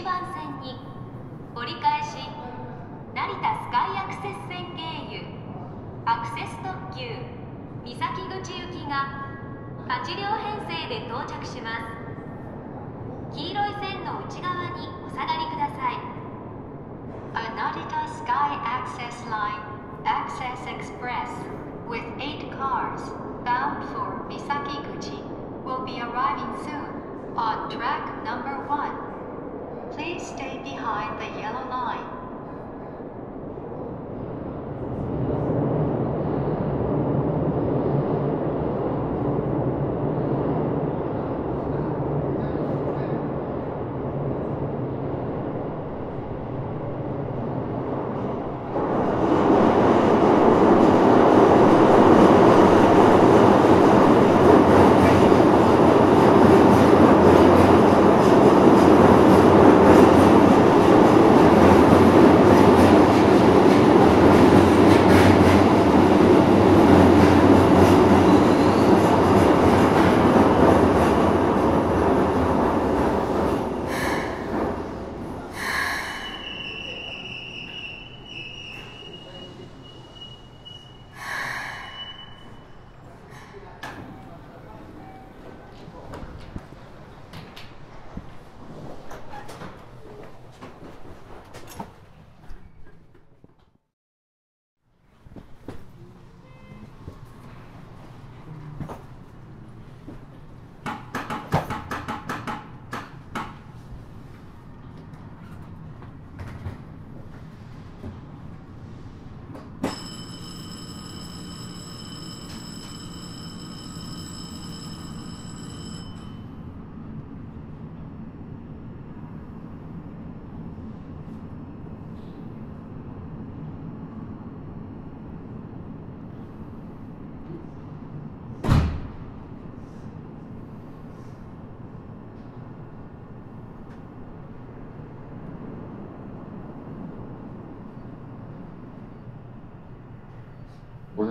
1番線に折り返し成田スカイアクセス線経由アクセス特急三崎口行きが8両編成で到着します黄色い線の内側にお下がりください A Narita Sky Access Line Access Express with 8 cars bound for Misakiguchi will be arriving soon on track number 1. Please stay behind the yellow line.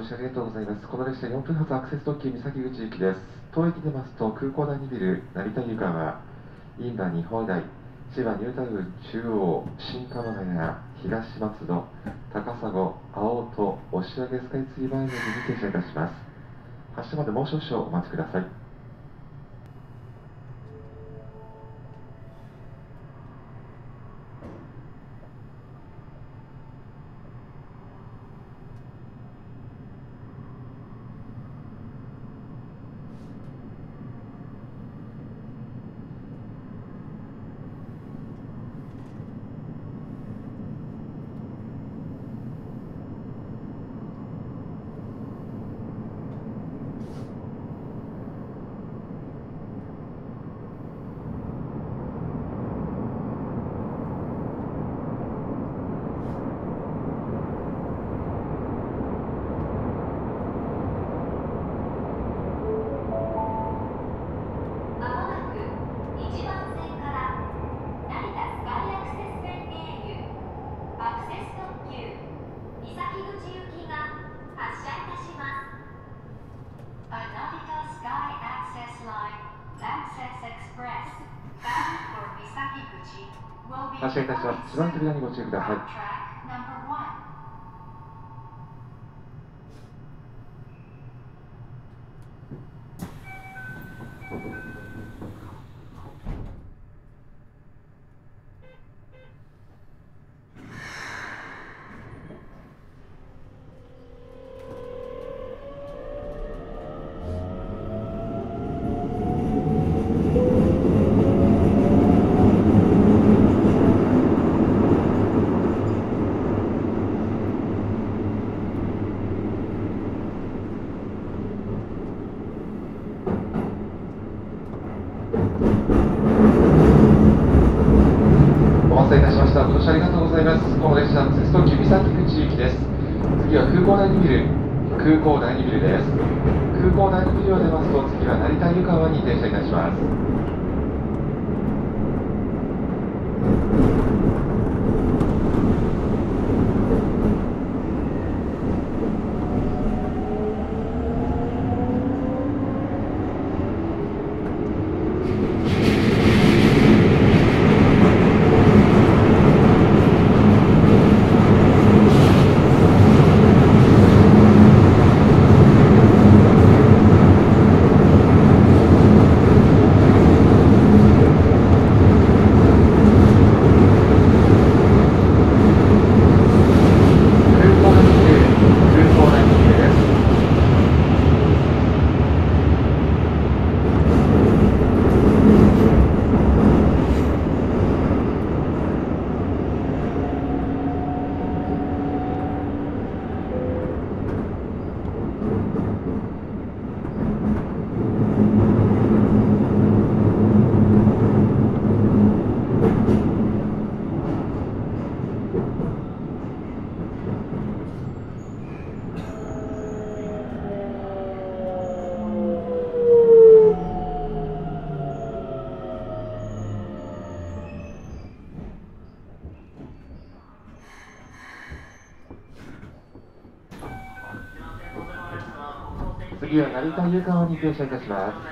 車ありがとうございます。この列車4分発アクセス特急三崎口行きです。当駅出ますと空港第2ビル、成田湯川、インバ二ホイ台、千葉ニュータウン中央、新鎌ヶ谷、東松戸、高砂、青戸、押上スカイツリー前駅に停車いたします。発車までもう少々お待ちください。まもなく1番線から成田スカイアクセス線経由アクセス特急三崎口行きが発車いたします A Narita Sky Access Line Access Express bound for Misakiguchi will be 発車いたします。一番扉にご注意ください成田湯川に停車いたします。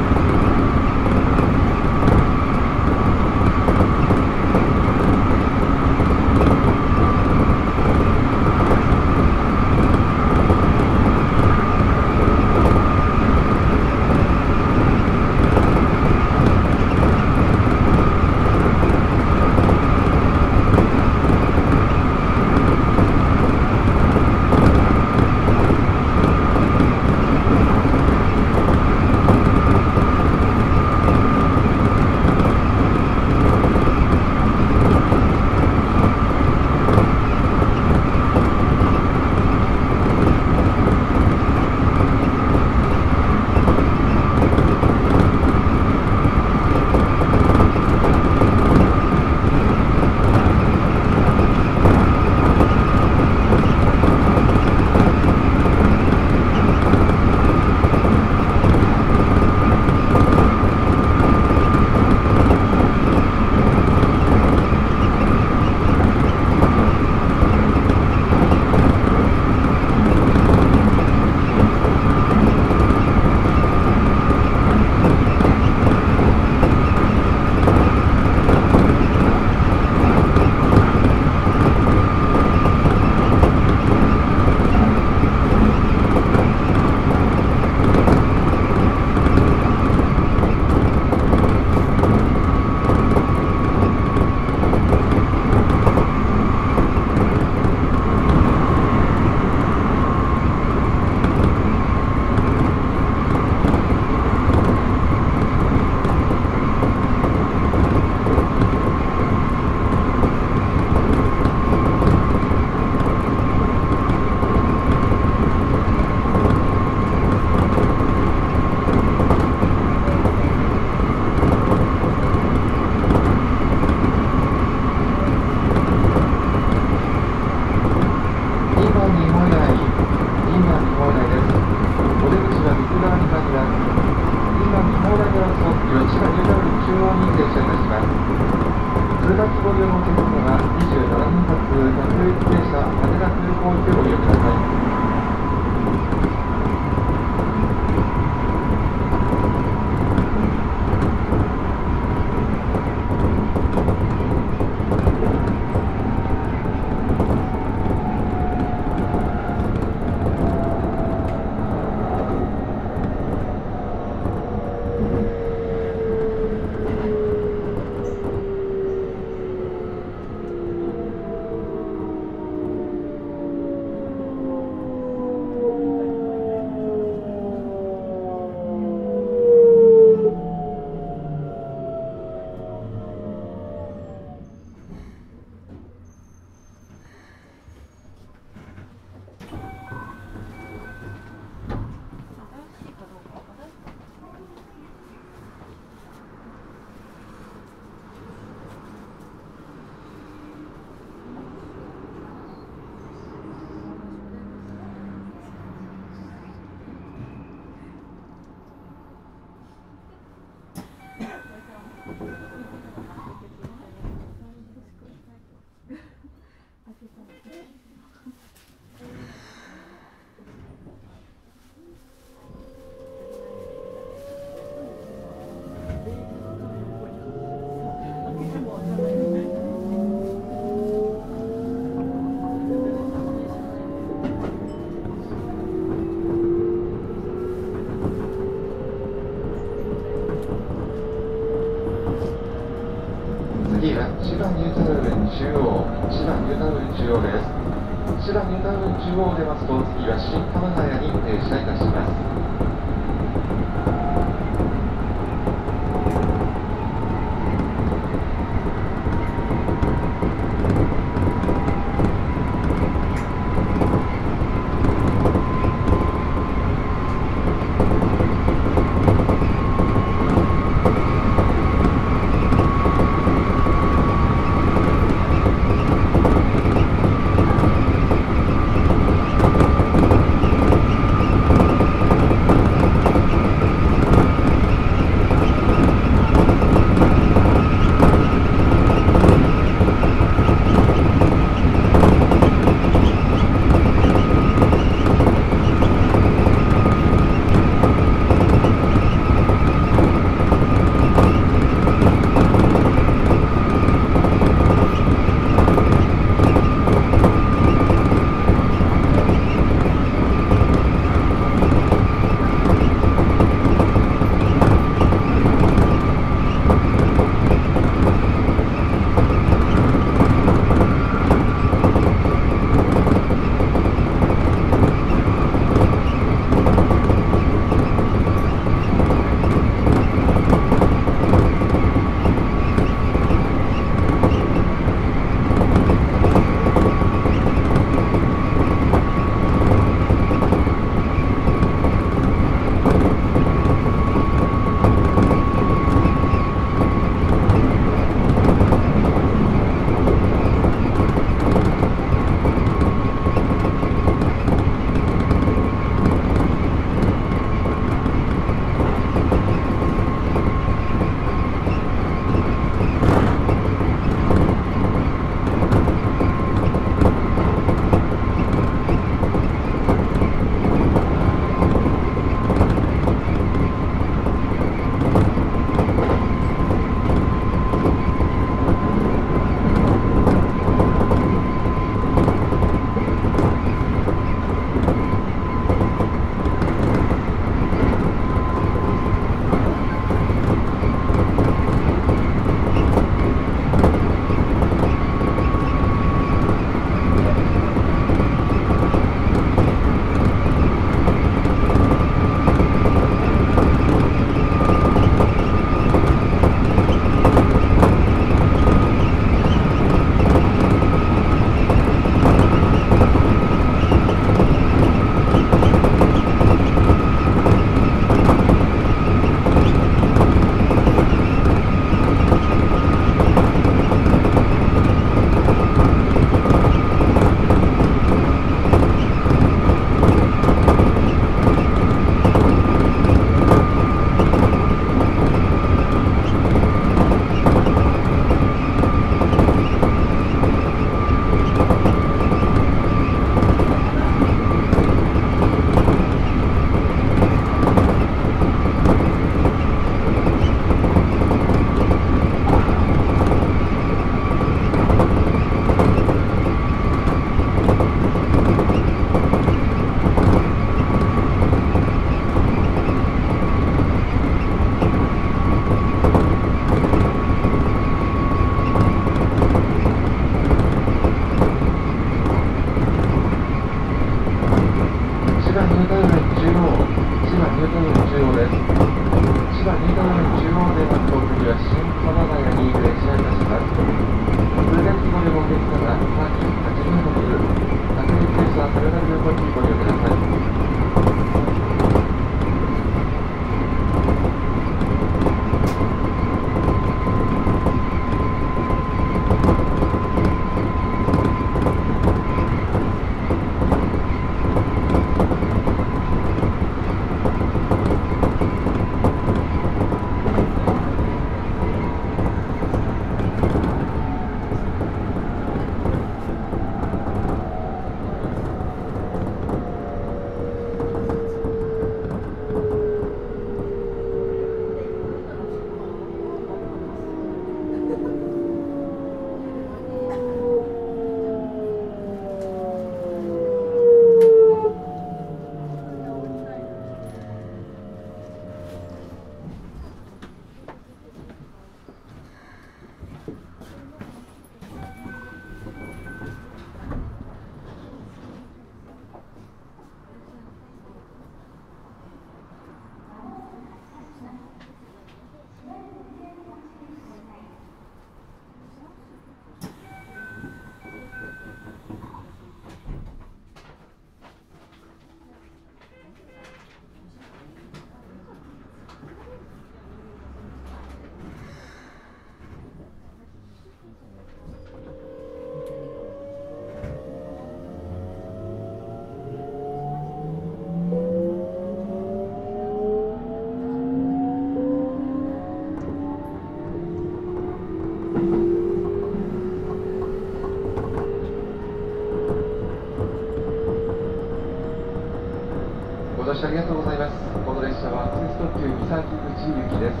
はアクセス特急三崎口行きです。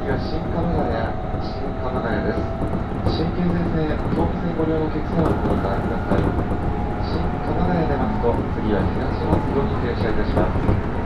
次は新鎌ヶ谷新鎌ヶ谷です新京成線東北線ご利用のお客様をご覧ください。新鎌ヶ谷出ますと次は東松戸に停車いたします「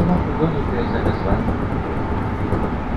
We're going to place on this.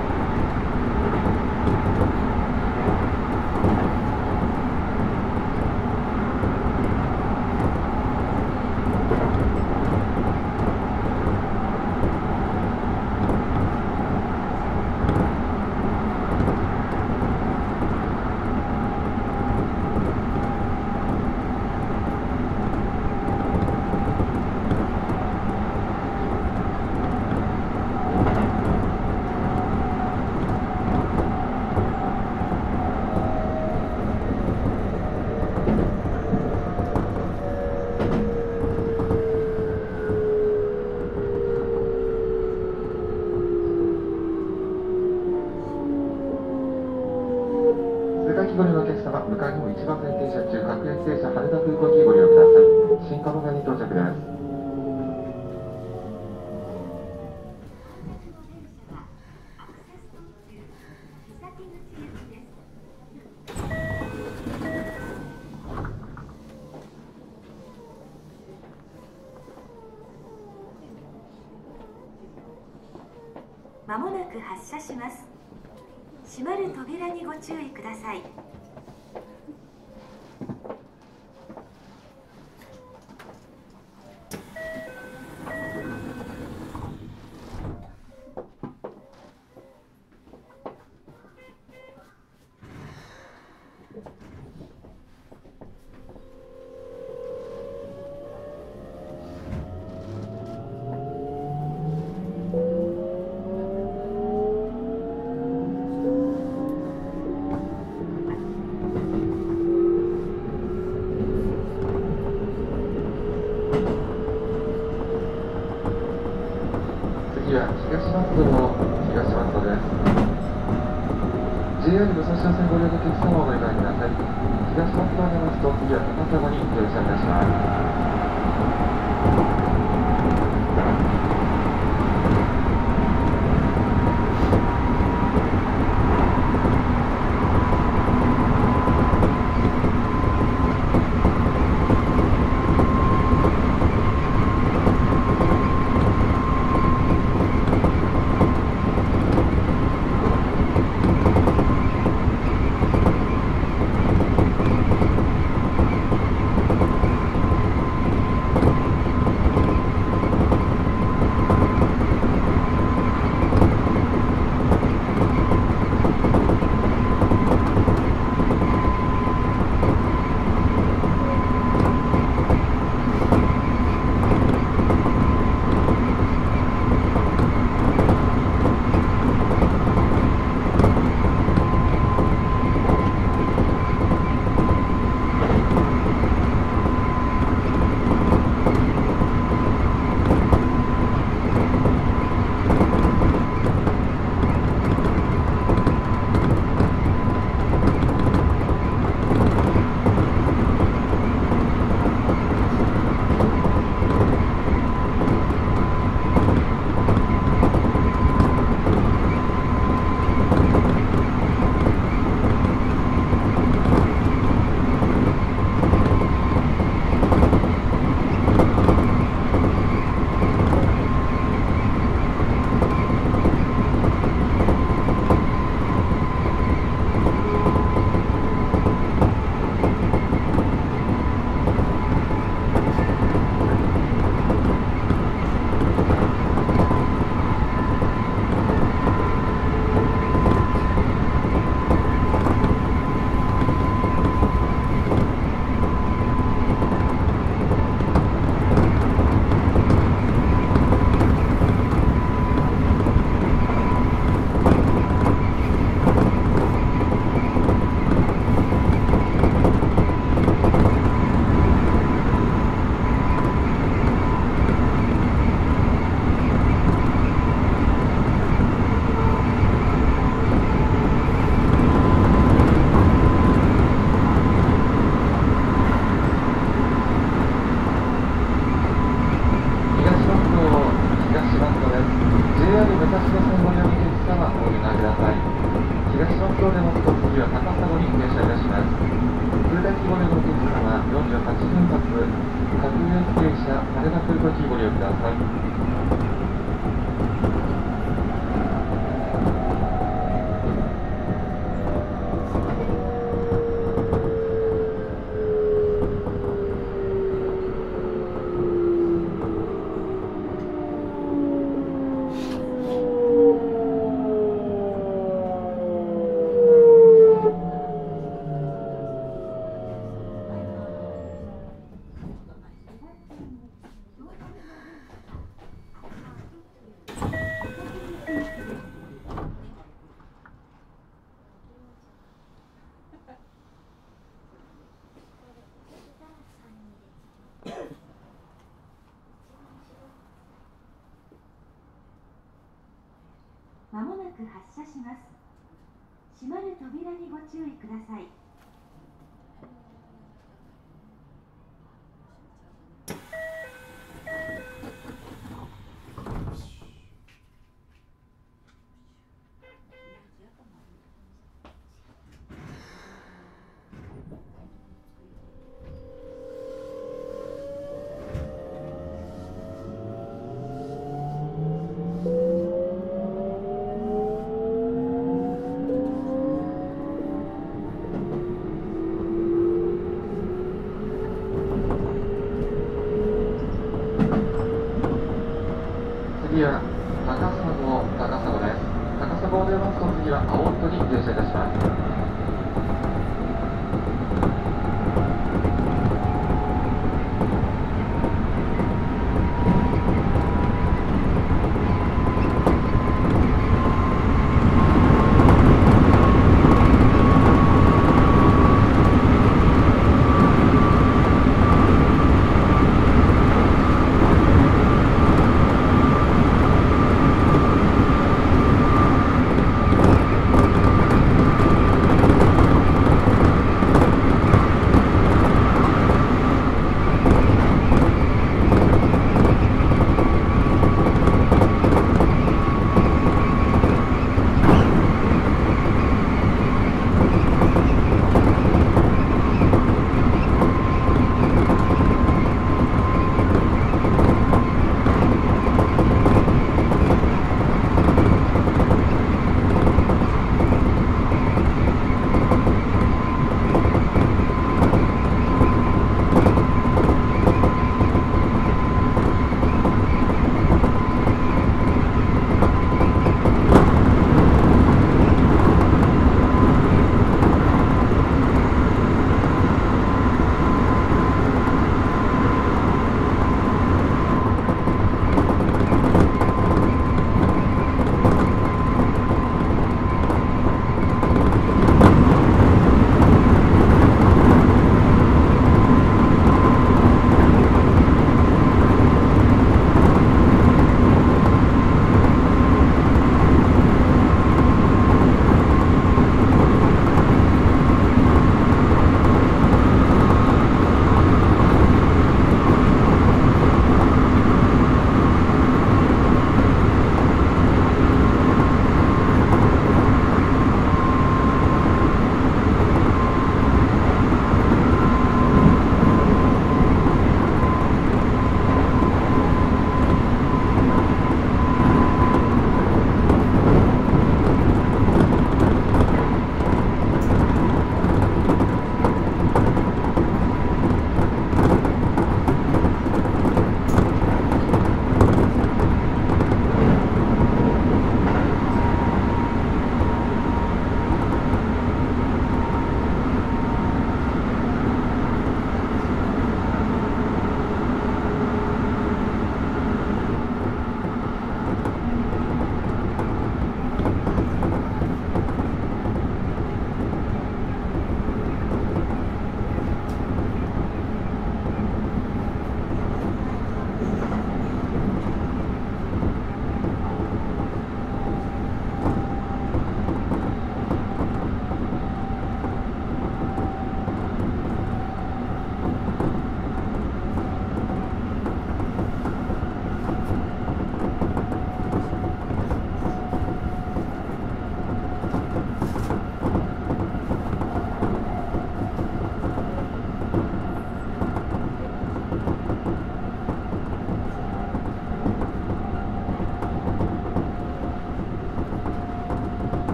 注意ください。します。閉まる扉にご注意ください。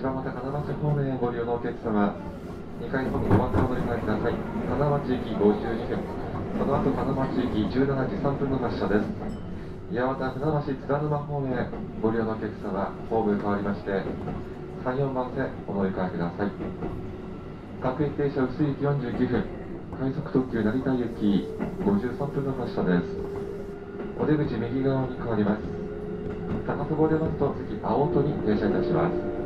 ます。柴又金町方面へご利用のお客様、2階の方の5番からお乗り換えください。金町駅52分、この後金町駅17時3分の発車です。八幡船橋津田沼方面へご利用のお客様、ホーム変わりまして、3、4番線お乗り換えください。各駅停車薄い駅49分、快速特急成田行き53分の発車です。お出口右側に変わります。高砂を出ますと次青戸に停車いたします。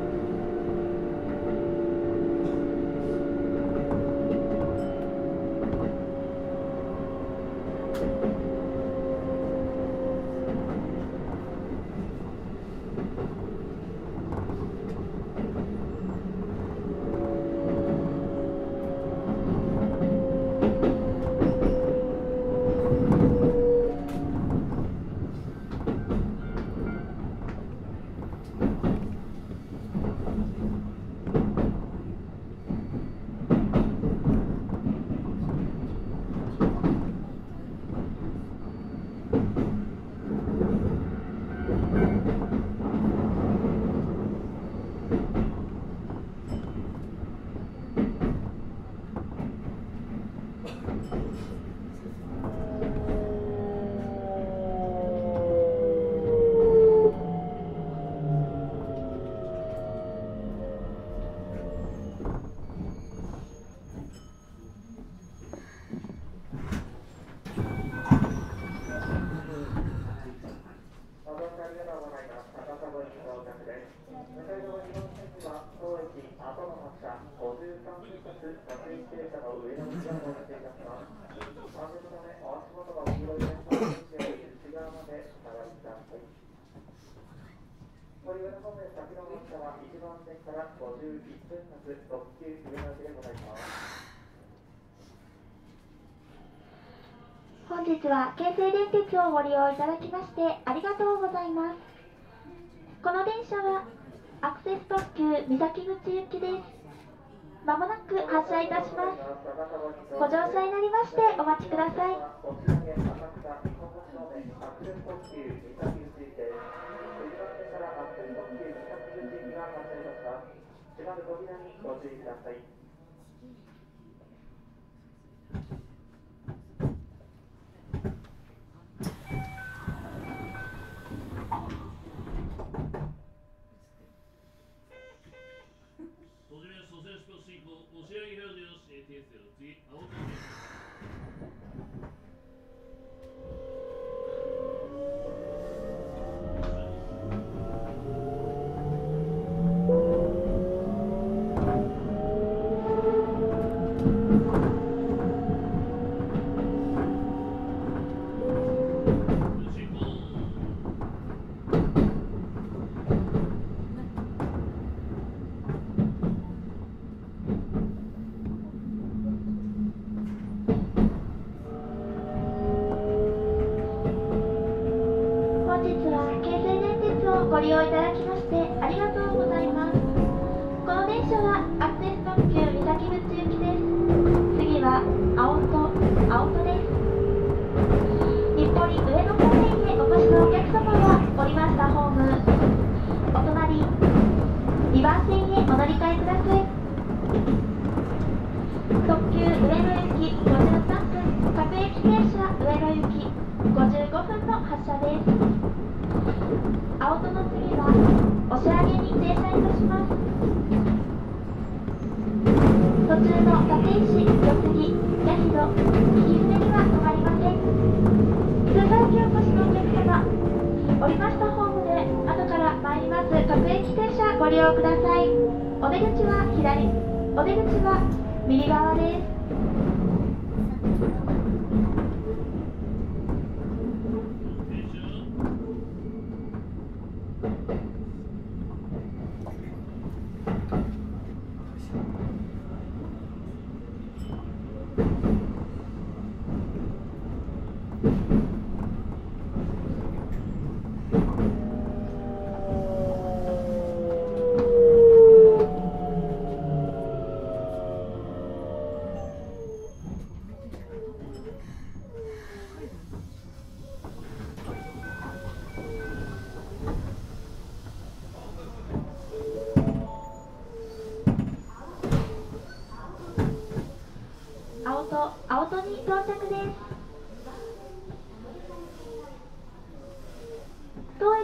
お乗りありがとうございます。高砂駅到着です。向かい側2番線には、当駅後の発車53分発各駅停車の上の道がご用意いたします。安全のため、お足元が黄色い電波の位置より内側までお下がりください。ご利用の方面先の発車は1番線から51分発特急上野でございます。本日は京成電鉄をご利用いただきましてありがとうございます。この電車はアクセス特急三崎口行きです。まもなく発車いたします。ご乗車になりましてお待ちください。閉まる扉にご注意ください。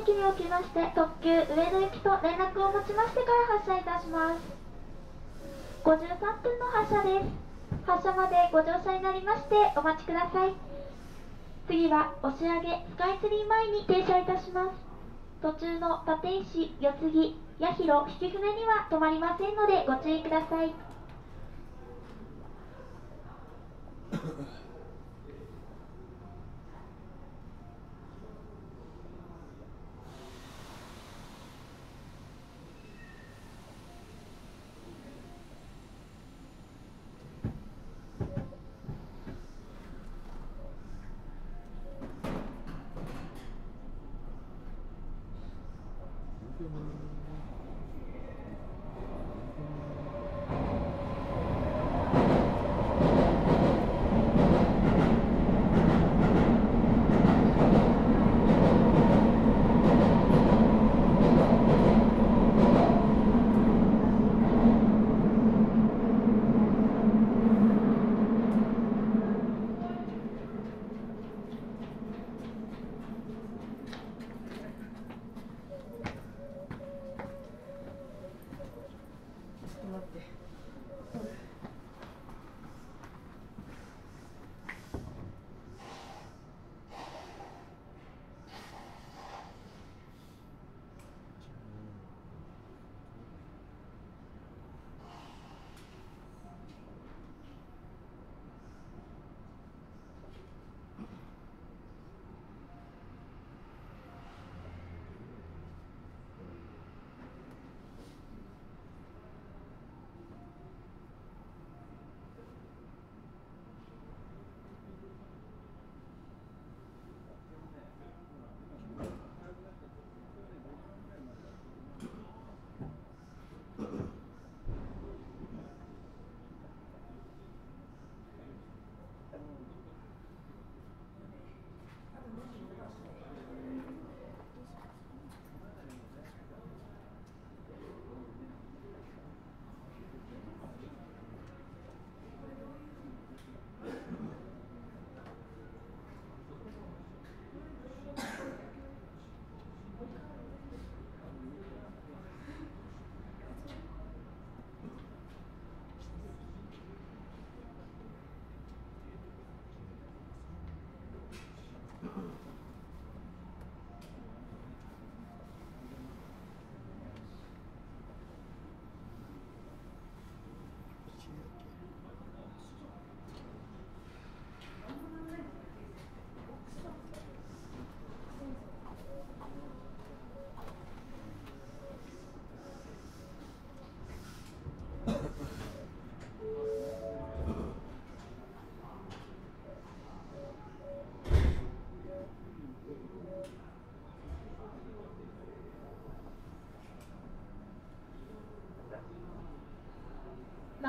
駅におきまして特急上野行きと連絡をもちましてから発車いたします。53分の発車です。発車までご乗車になりましてお待ちください。次は押上スカイツリー前に停車いたします。途中の立石、四つ木、八広、引舟には止まりませんのでご注意ください。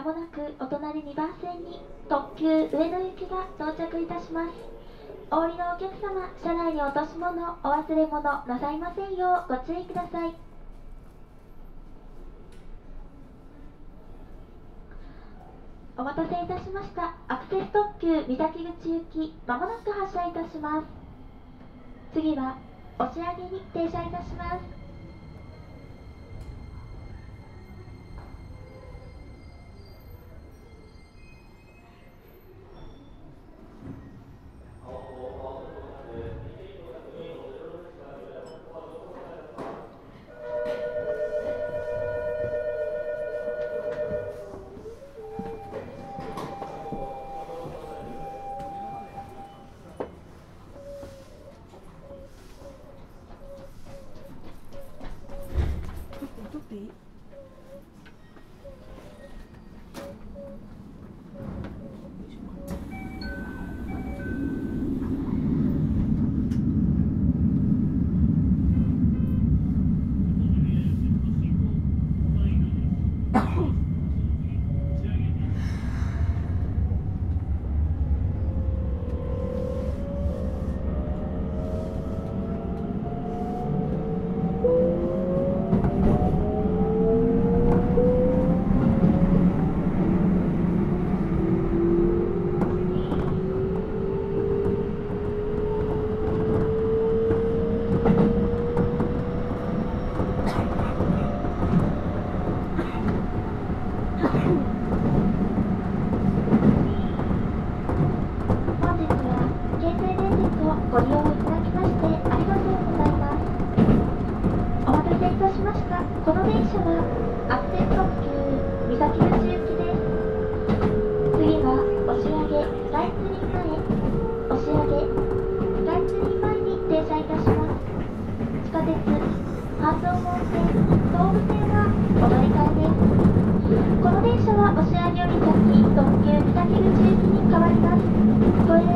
まもなくお隣2番線に特急上野行きが到着いたします。お降りのお客様車内に落とし物お忘れ物なさいませんようご注意ください。お待たせいたしました。アクセス特急三崎口行きまもなく発車いたします。次は押上に停車いたします。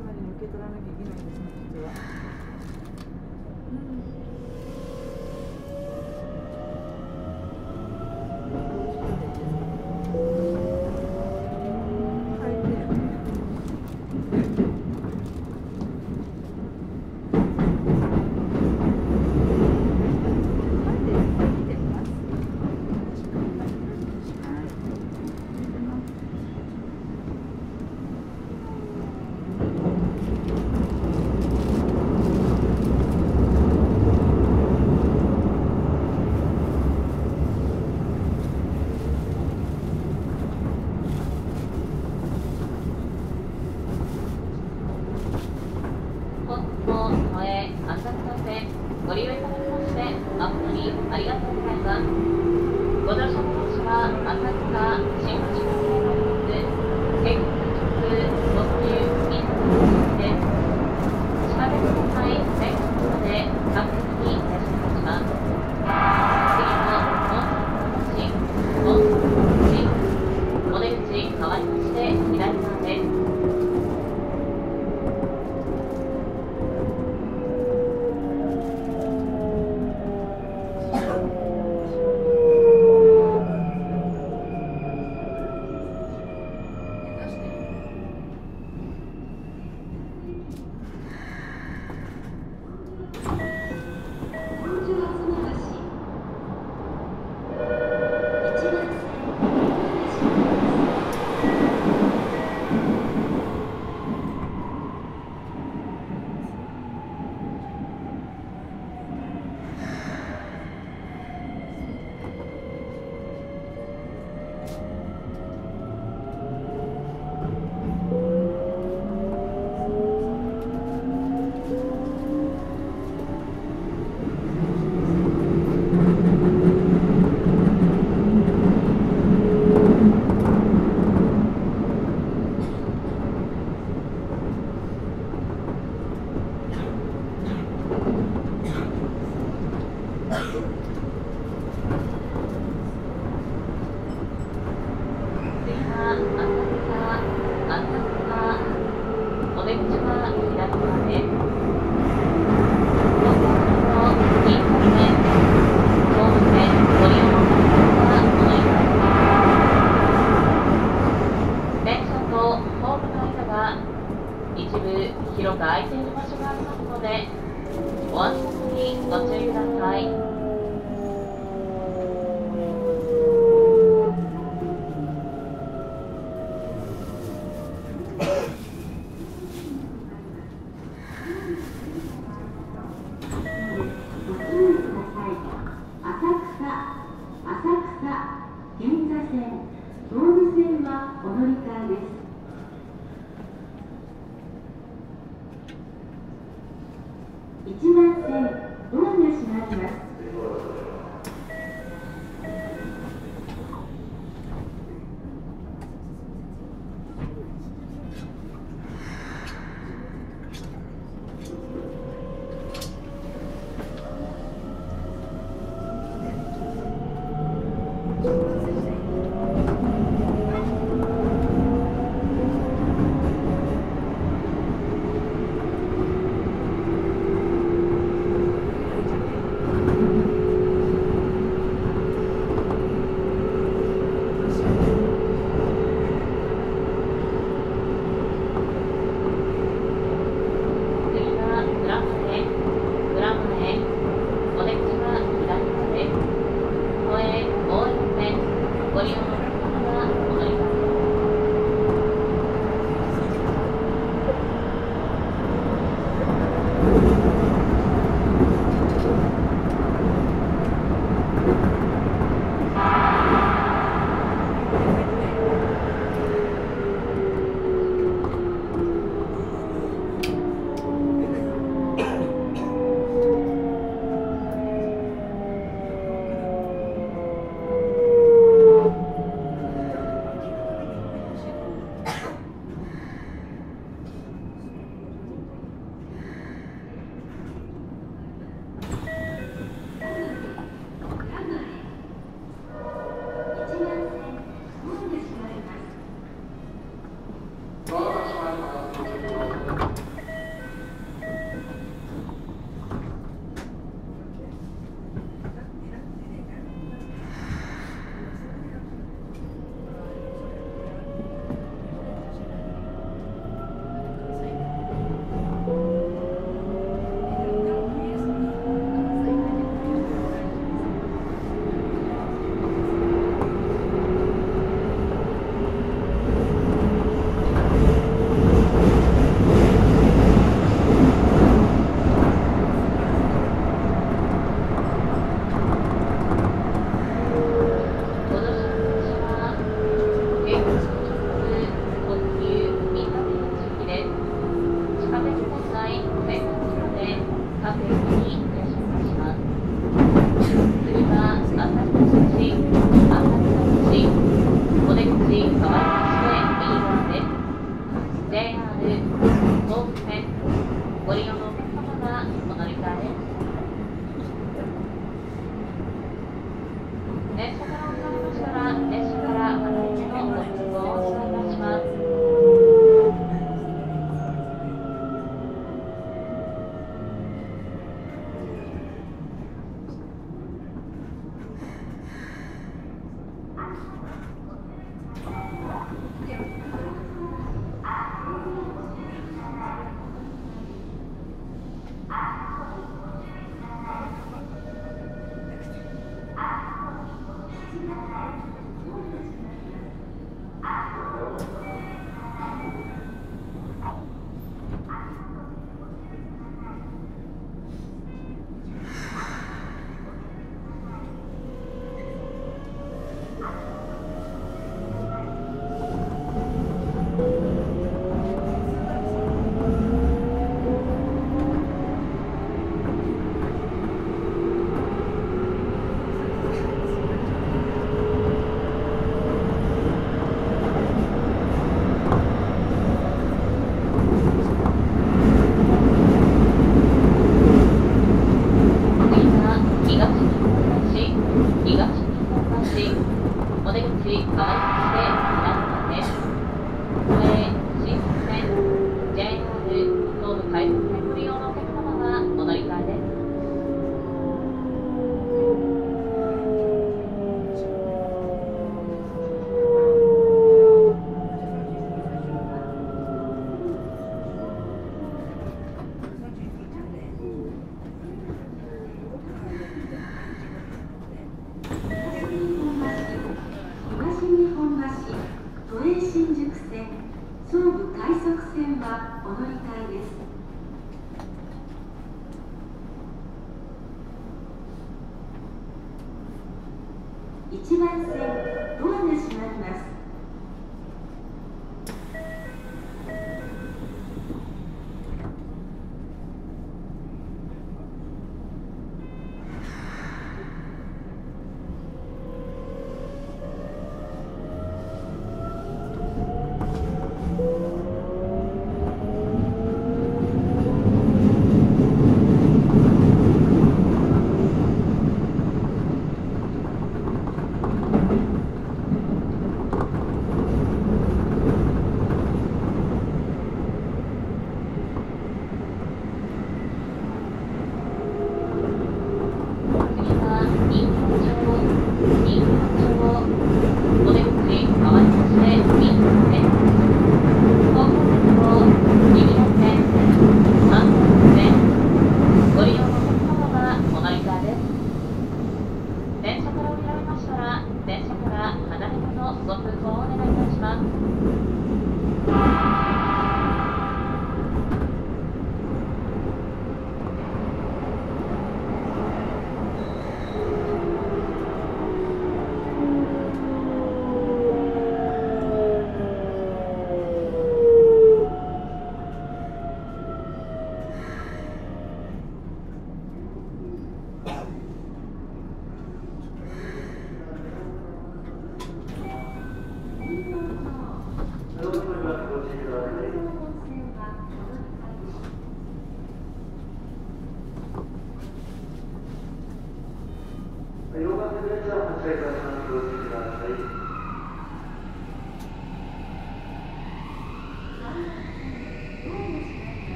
までに受け取らなきゃいけないんですね、実は。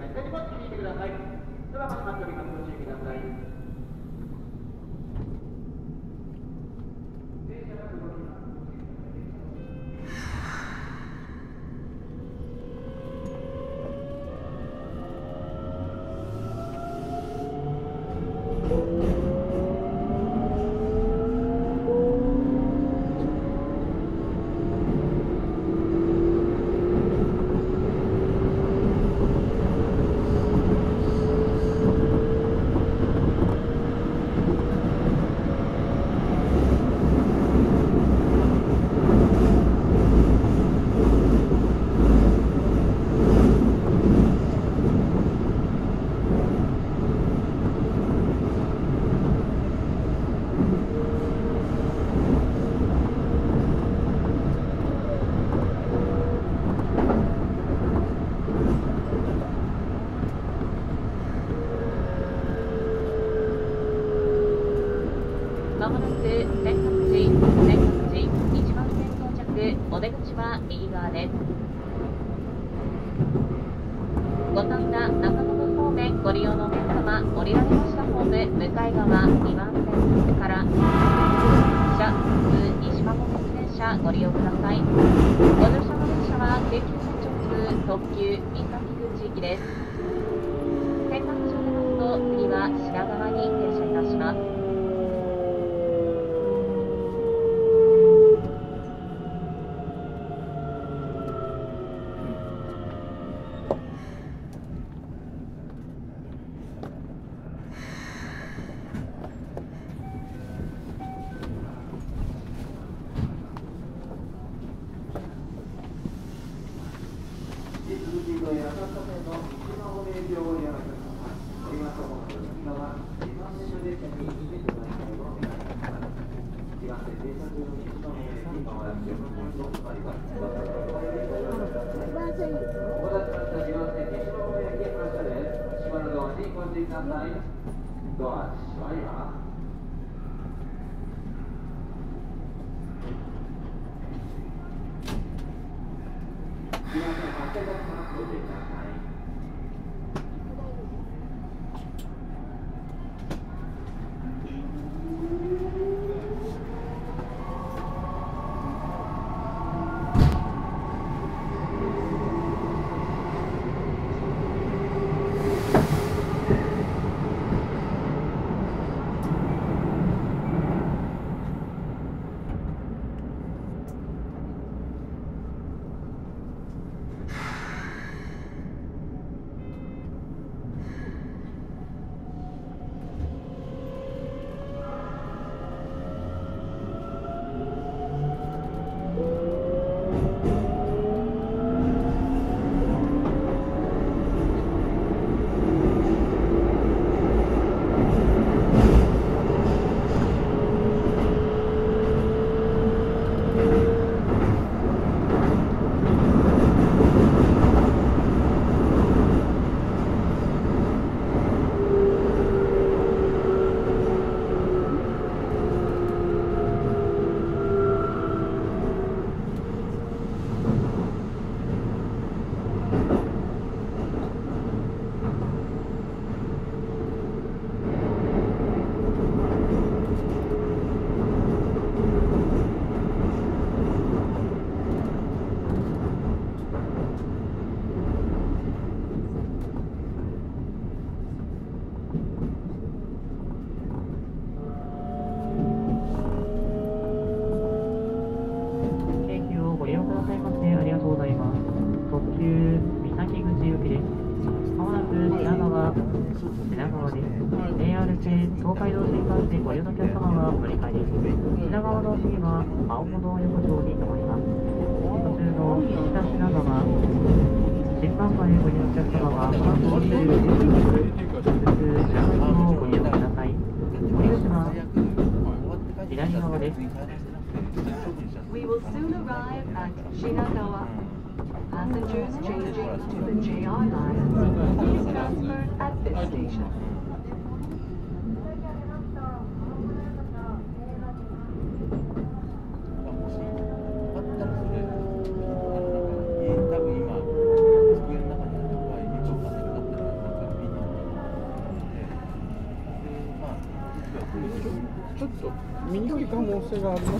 左バッチにてください。では、始、まっとりご注意ください。い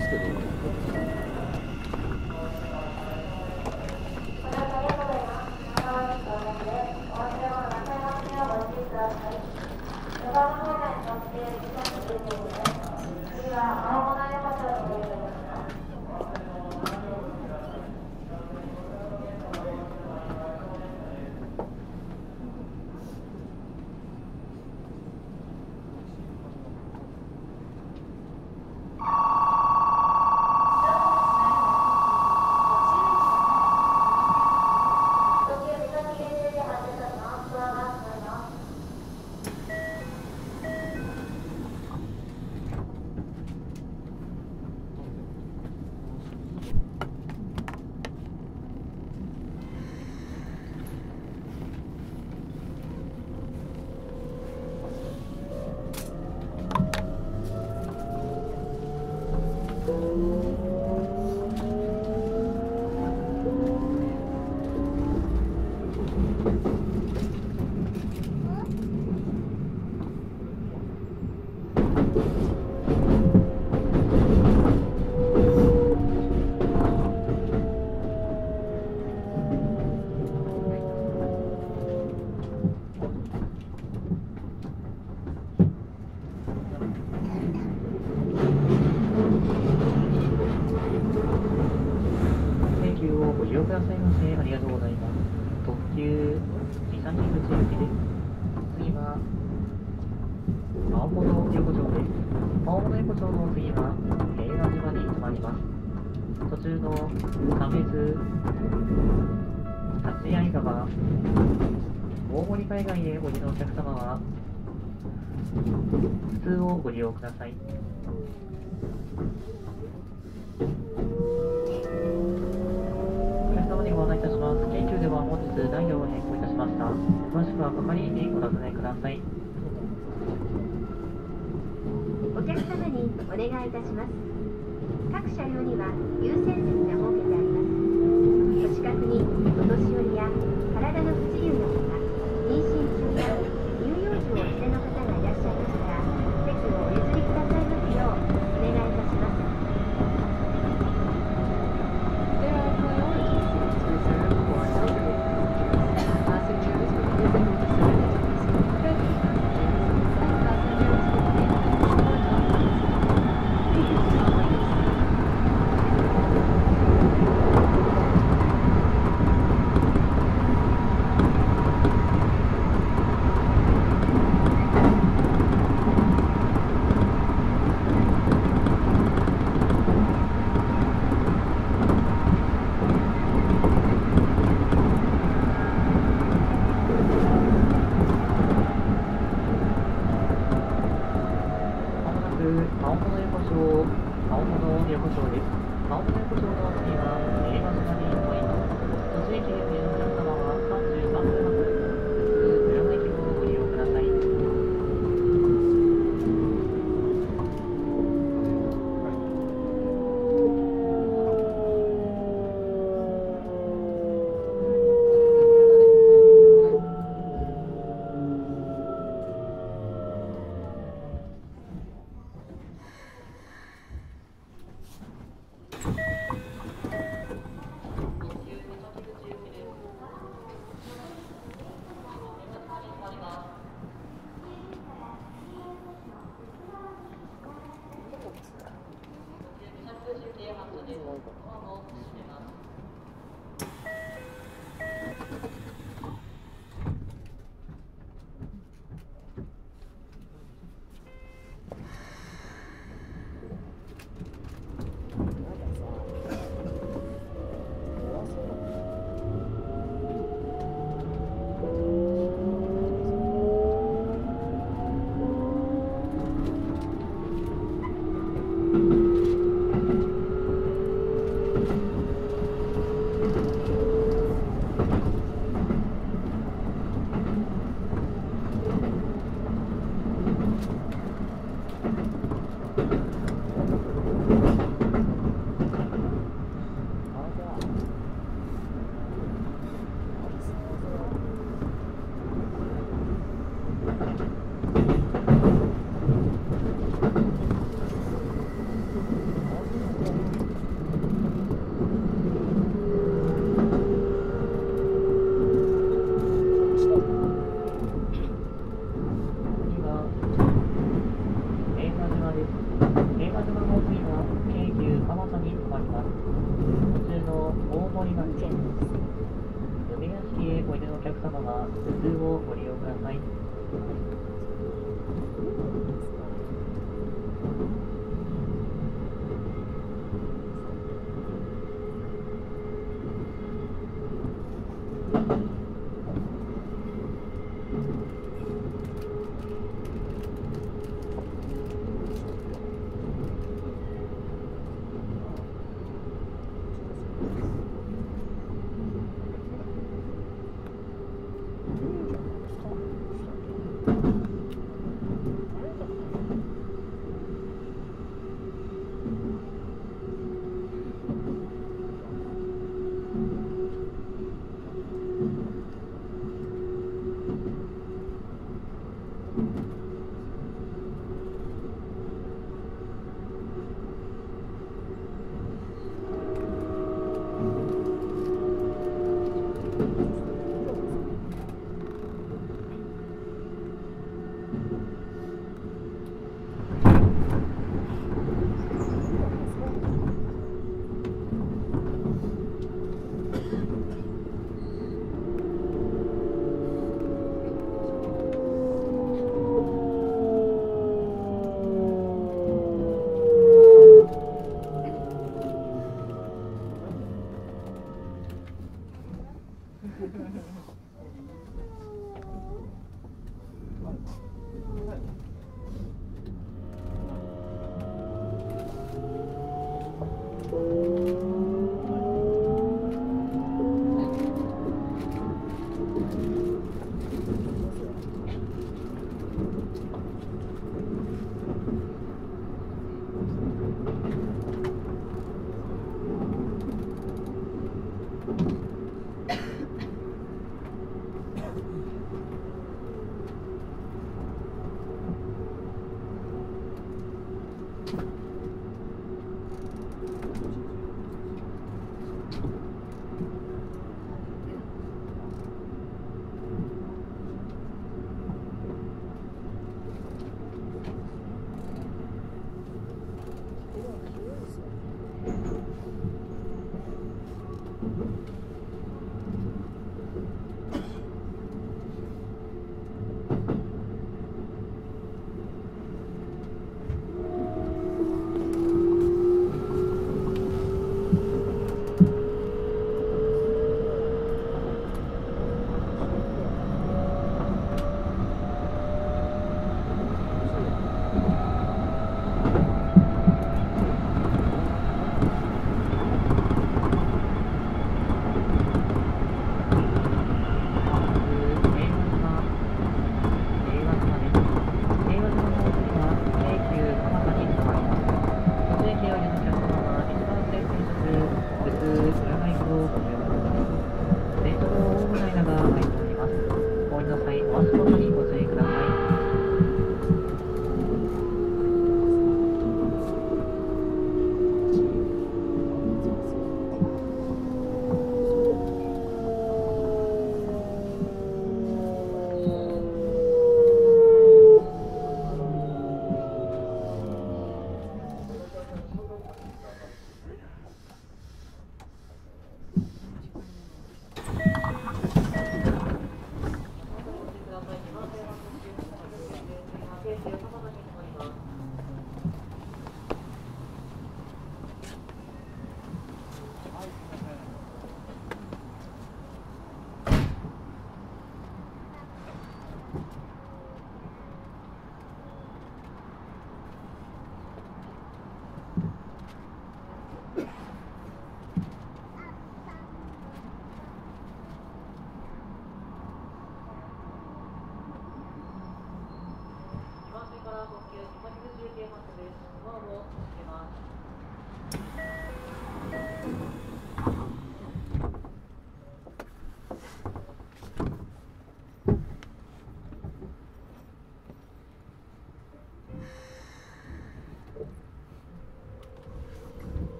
ください。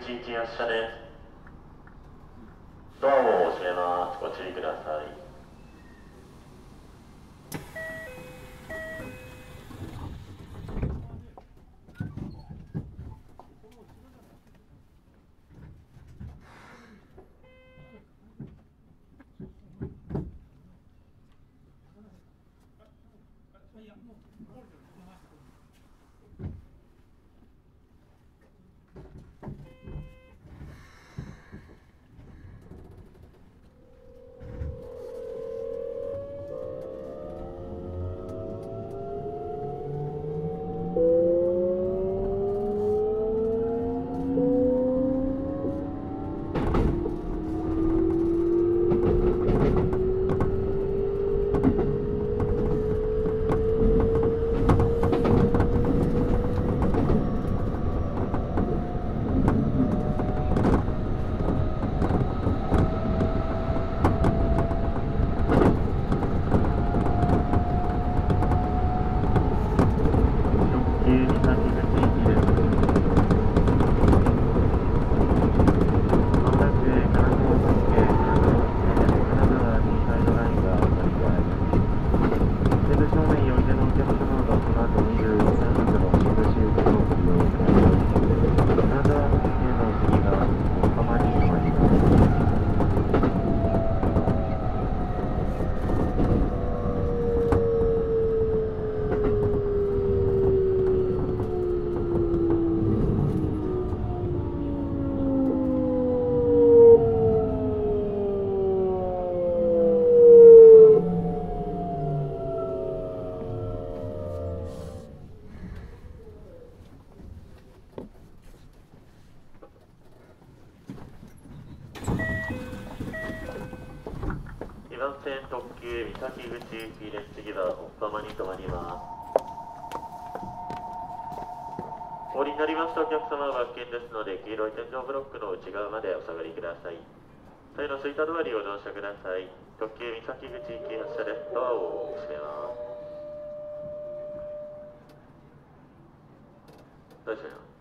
11日発車です。ドアを閉めます。ご注意ください。内側までお下がりください。それの吹田通りを乗車ください。特急三崎口行き発車です。ドアを閉めます。どうしよう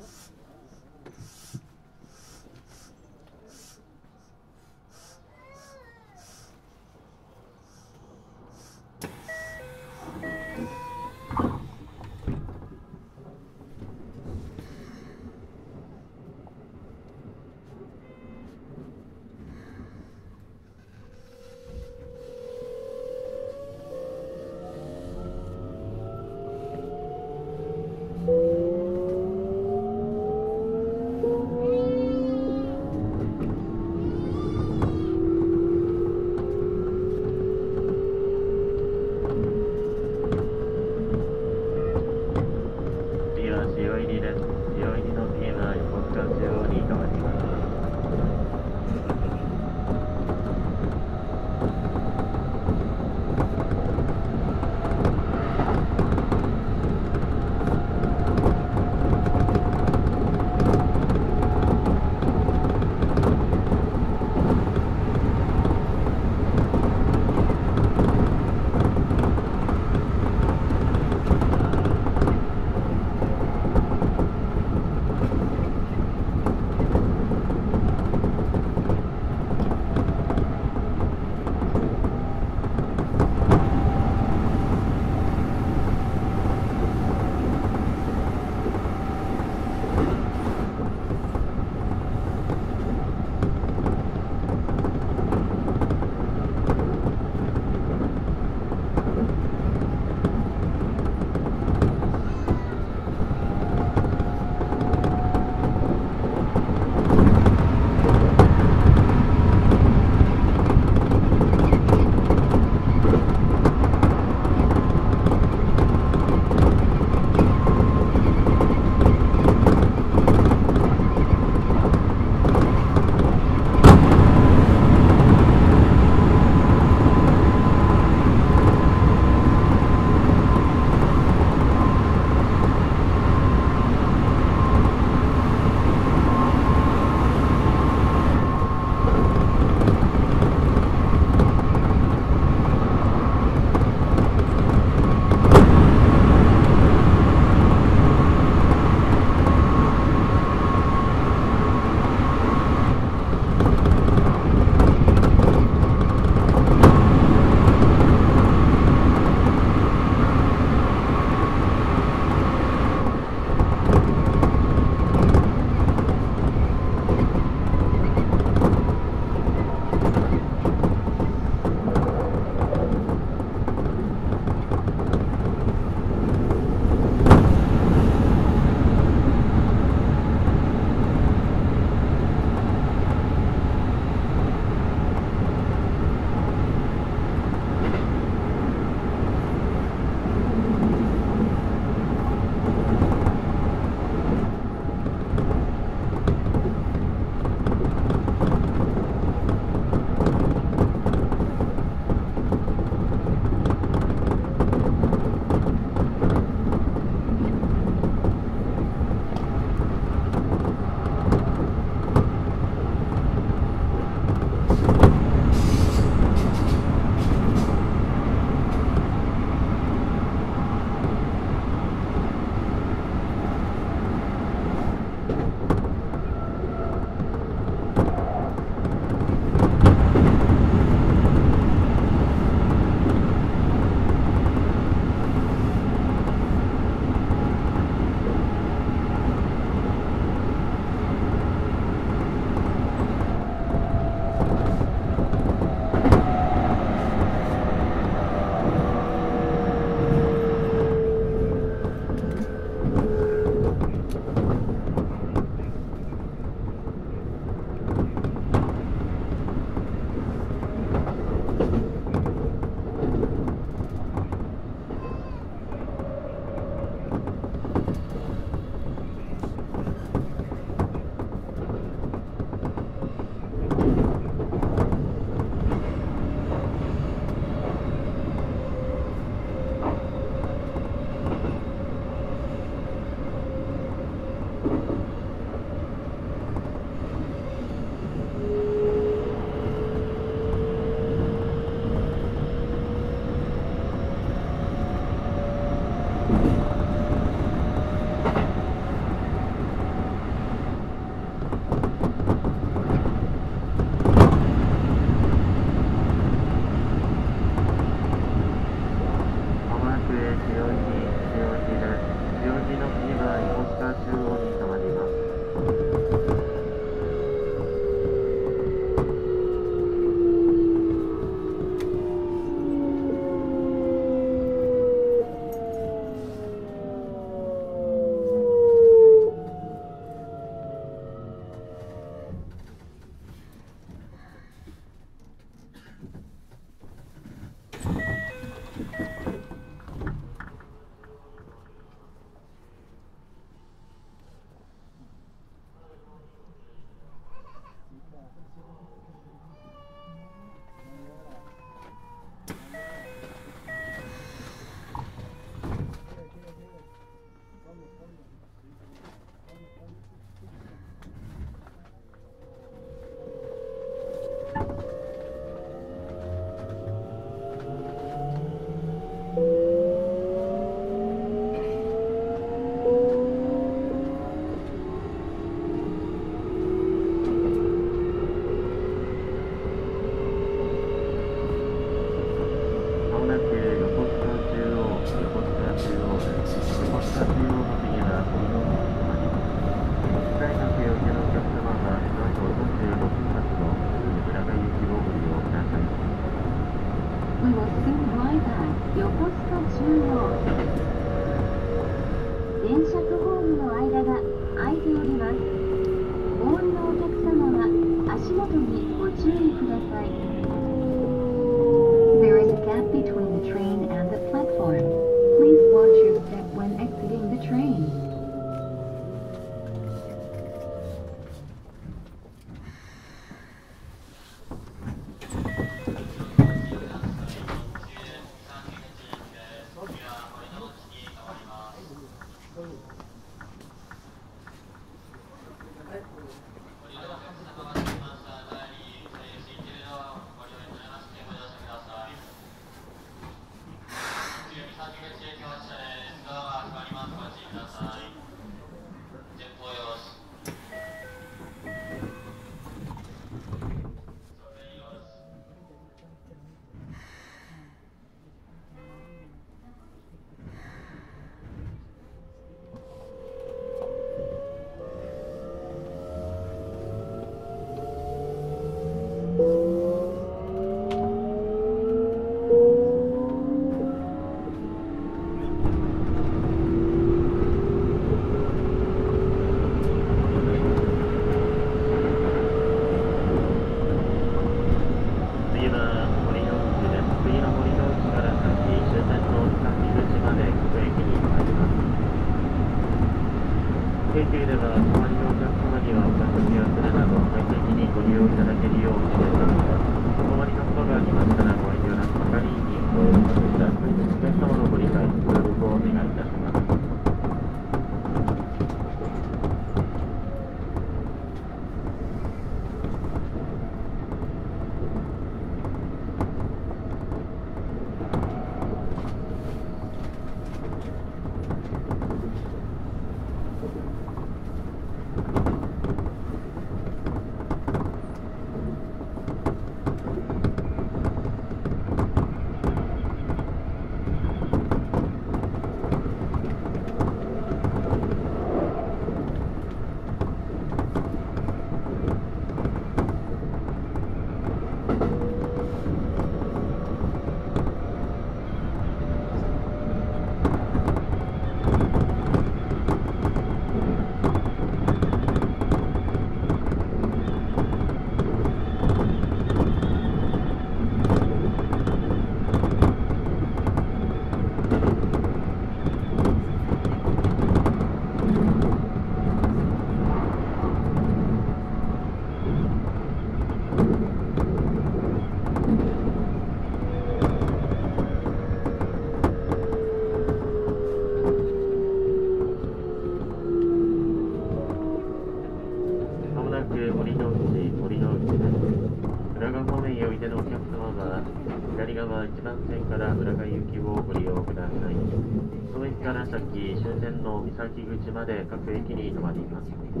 各駅に停まります。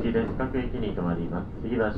一列各駅に停まります。次は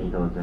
移動着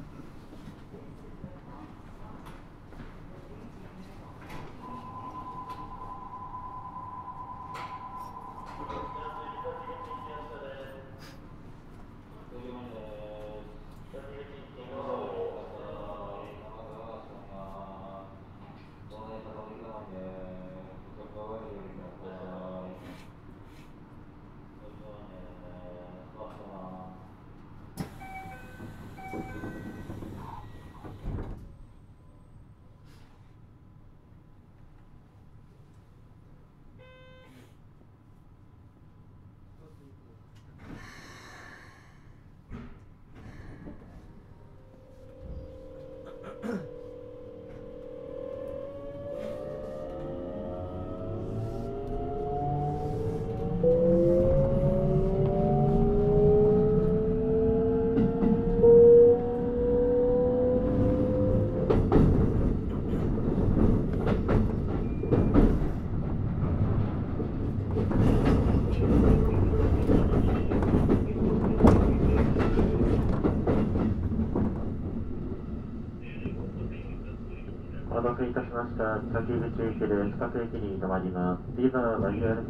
た北九州です。各駅に停まります。These are regular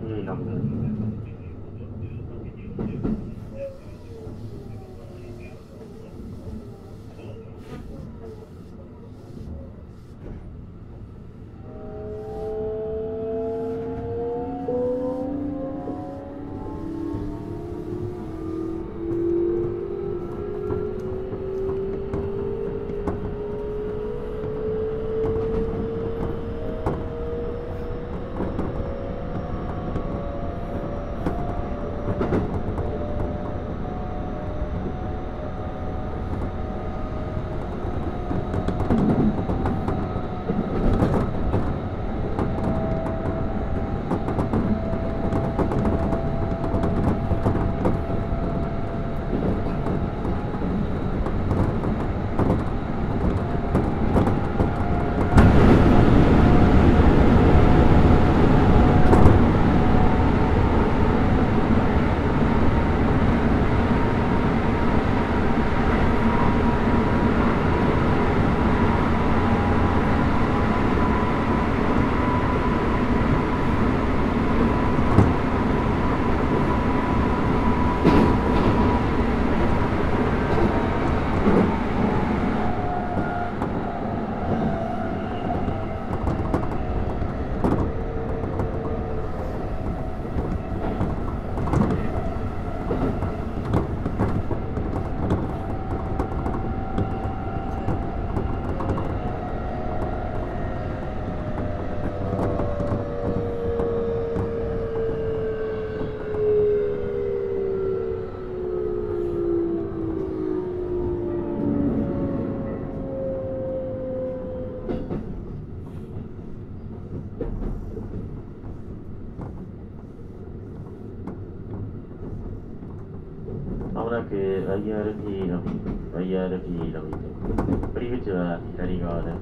IRP のみ、IRP のみ、降り口は左側です。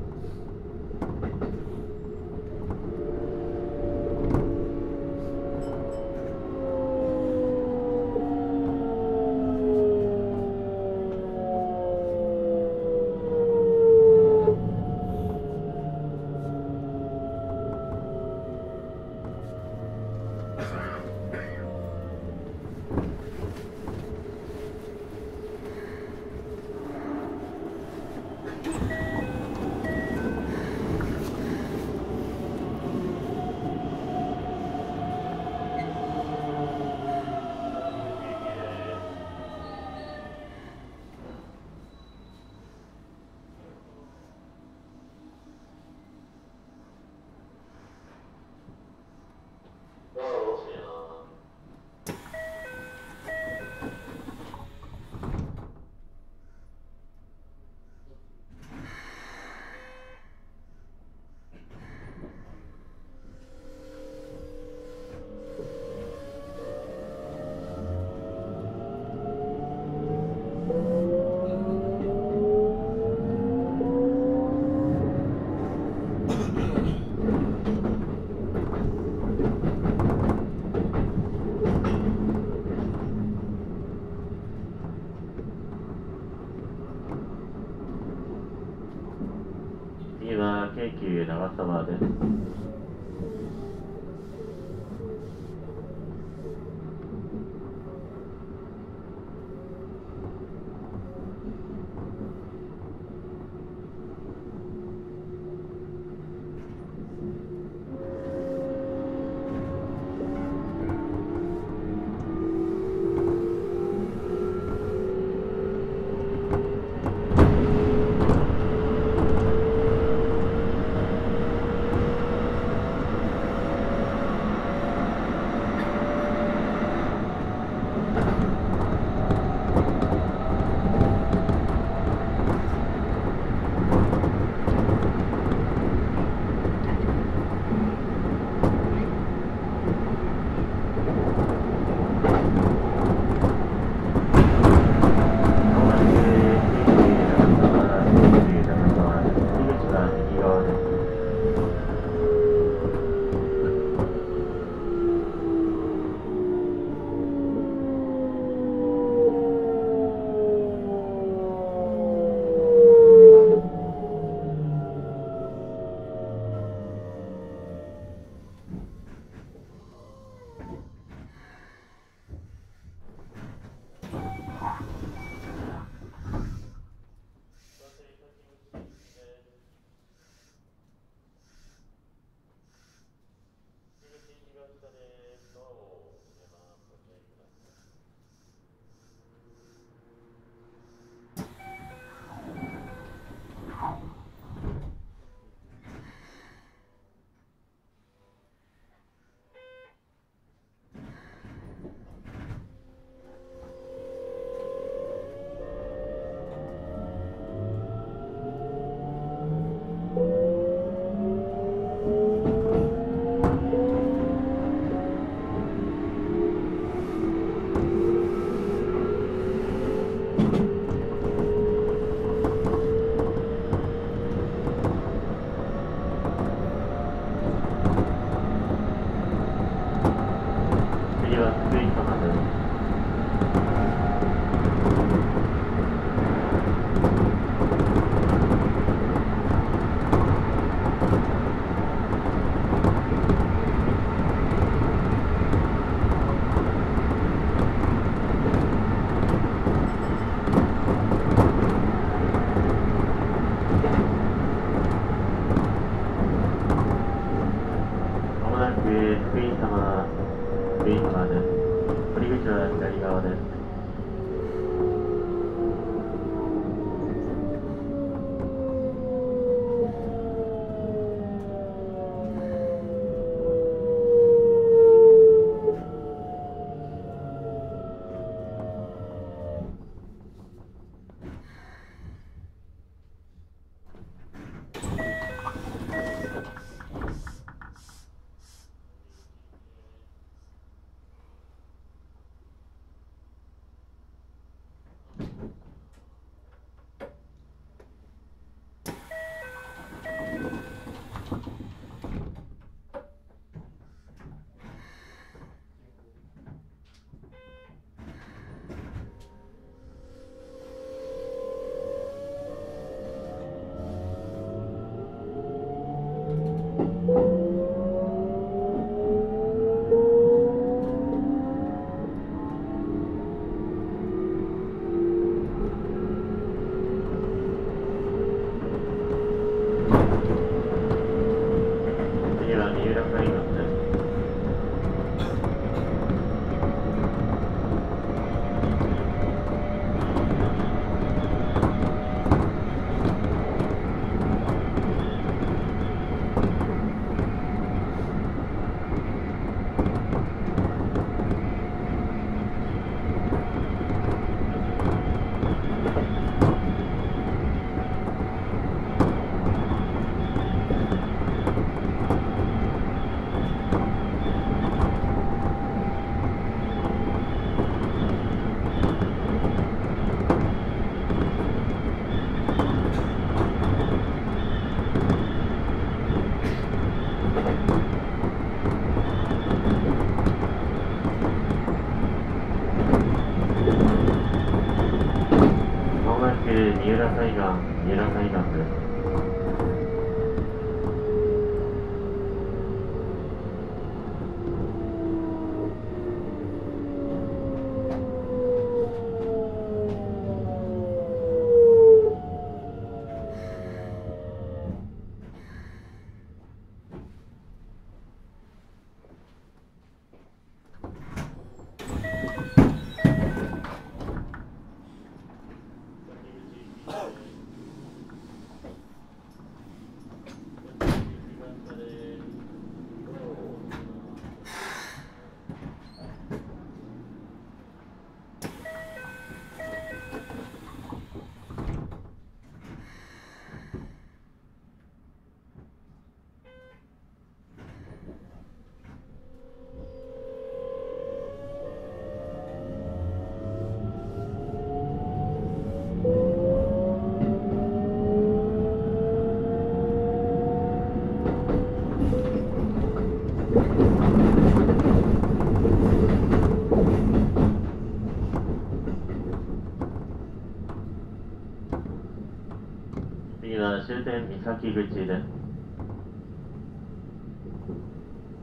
終点三崎口で。す。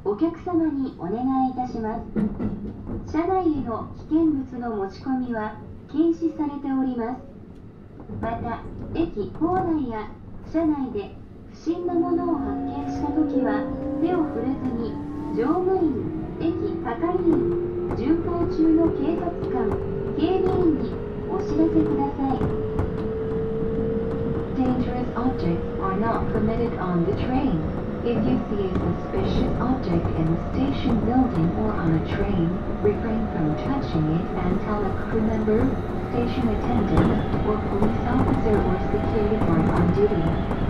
お客様にお願いいたします。車内への危険物の持ち込みは禁止されております。また駅構内や車内で不審なものを発見した時は手を触れずに乗務員駅係員巡行中の警察官警備員にお知らせください。Dangerous objects are not permitted on the train. If you see a suspicious object in the station building or on a train, refrain from touching it and tell a crew member, station attendant, or police officer or security guard on duty.